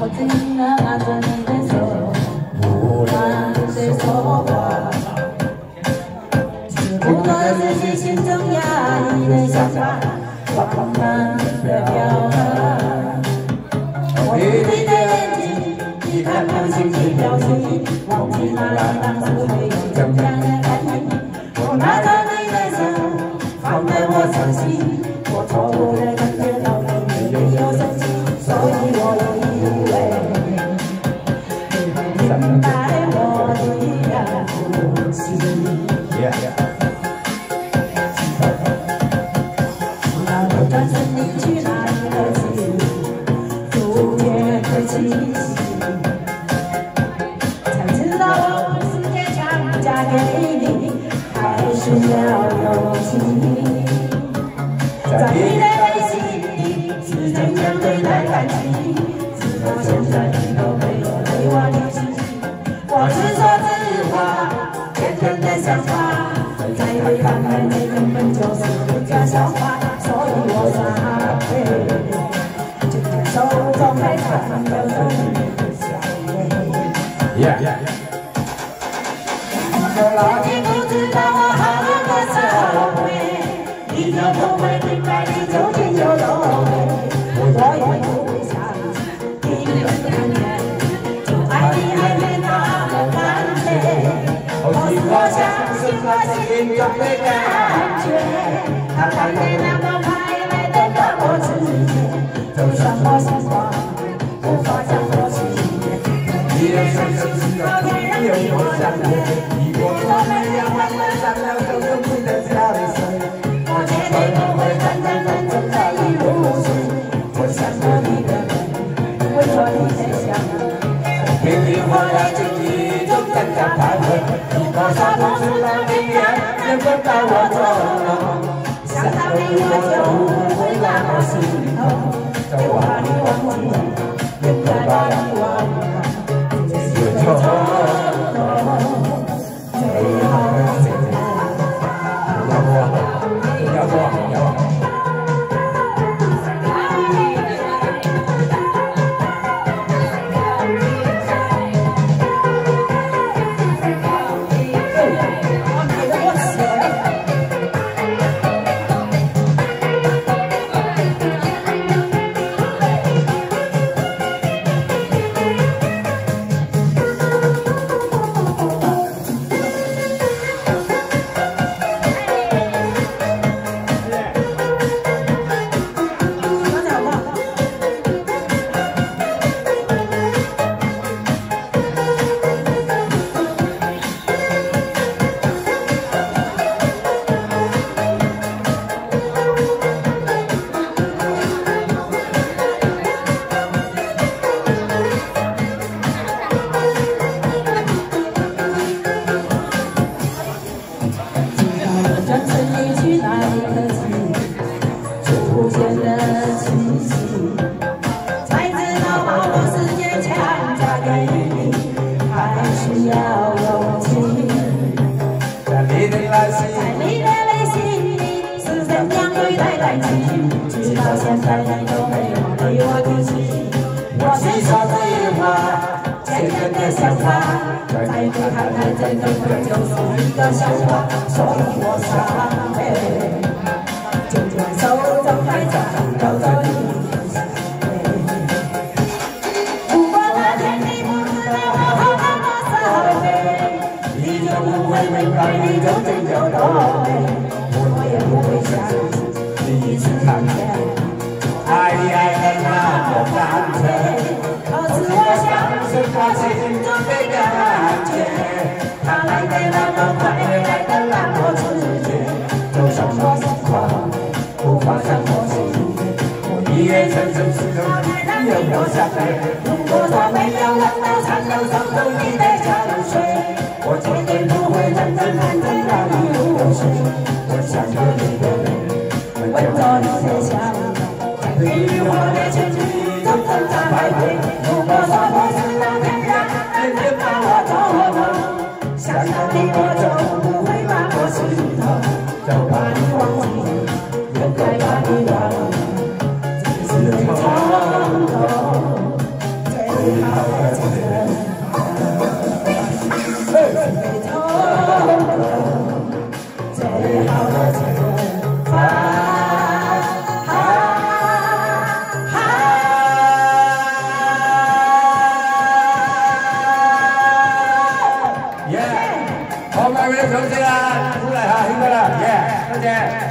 거짓말하던 데서 모양새서 봐 지금보다 새 심정야 이는 사사 조금만 변화 어디 되는지 이 감정심 지병이 멈지 말아 당소해 嫁给你，tìm gặp với cả hàng tre hàng thành ngày nam chẳng có gì đi đâu sang sân sự có thấy nhiều có chẳng để đi có có nay em chẳng đâu không không vui ta sẽ không bỏ lỡ những video ta qua tròn sáng tạo đi mưa chiều với là có sự thông cho quả đi qua muôn đường đừng quên ta đang qua 转身离去那一刻起，出现了奇迹，才知道把我世界强加给你，还需要勇气。在你的内心里是怎样对待感情？直到现在你都没有对我提起。的想法，再回看看，这根本就是一个笑话，所以我伤悲。就在手中还残留着你的香味。如果那天你不知道我好多少悲，你就不会明白你究竟有多美。我也不会相信第一次看见，爱你爱得那么干 有多想念。如果说没有能够残留手中你的香水，我绝对不会认真认真让你入睡。我想着你的美，闻着你的香，在你我的情绪中挣扎徘徊。如果说好的情人，啊啊啊！耶！好，各位同学啊，出嚟吓，兄弟啦，耶，多謝。